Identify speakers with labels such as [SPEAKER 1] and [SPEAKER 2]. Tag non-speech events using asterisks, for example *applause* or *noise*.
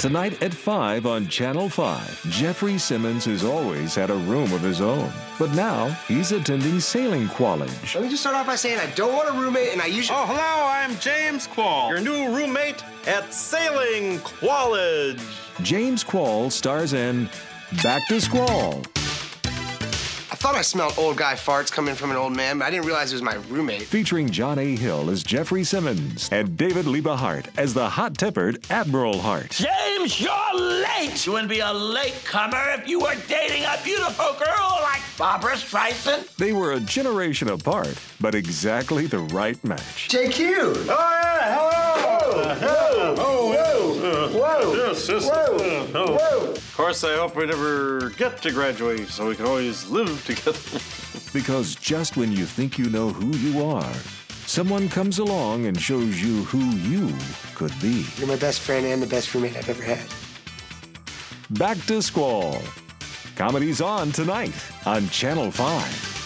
[SPEAKER 1] Tonight at 5 on Channel 5, Jeffrey Simmons has always had a room of his own. But now he's attending sailing college.
[SPEAKER 2] Let me just start off by saying I don't want a roommate and I usually.
[SPEAKER 3] Oh, hello, I'm James Quall, your new roommate at Sailing College.
[SPEAKER 1] James Quall stars in Back to Squall.
[SPEAKER 2] I thought I smelled old guy farts coming from an old man, but I didn't realize it was my roommate.
[SPEAKER 1] Featuring Jonah Hill as Jeffrey Simmons and David Liebe Hart as the hot tempered Admiral Hart.
[SPEAKER 4] James, you're late. You wouldn't be a latecomer if you were dating a beautiful girl like Barbra Streisand.
[SPEAKER 1] They were a generation apart, but exactly the right match.
[SPEAKER 2] JQ!
[SPEAKER 3] Oh, yeah, hello.
[SPEAKER 2] Whoa! Whoa! Whoa!
[SPEAKER 3] Yes, yes.
[SPEAKER 2] Whoa!
[SPEAKER 3] Oh.
[SPEAKER 2] Whoa!
[SPEAKER 3] Of course, I hope we never get to graduate so we can always live *laughs* together.
[SPEAKER 1] Because just when you think you know who you are, someone comes along and shows you who you could be.
[SPEAKER 2] You're my best friend and the best roommate I've ever had.
[SPEAKER 1] Back to Squall. Comedy's on tonight on Channel 5.